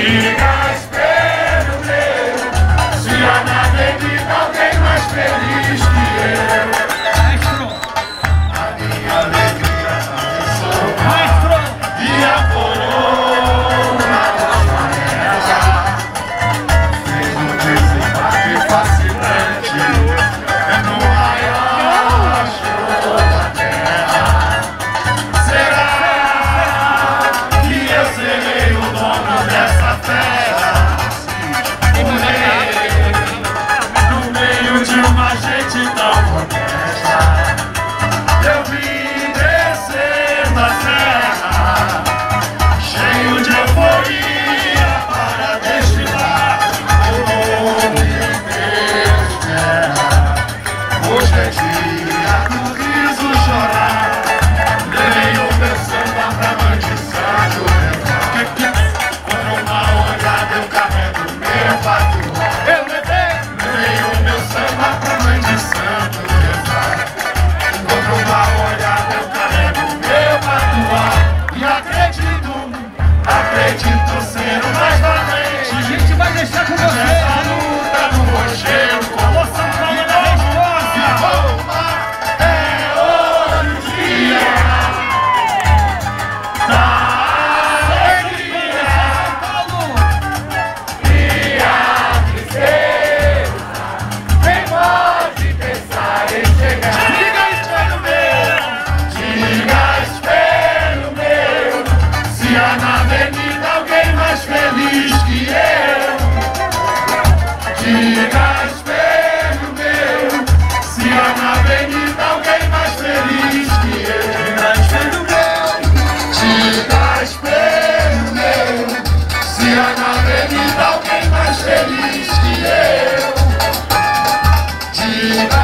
she got a gente tá não honesta. Havia na avenida alguém mais feliz que eu. Diga espelho meu, se há na avenida alguém mais feliz que eu. Diga espelho meu, diga espelho meu, se há na avenida alguém mais feliz que eu. Diga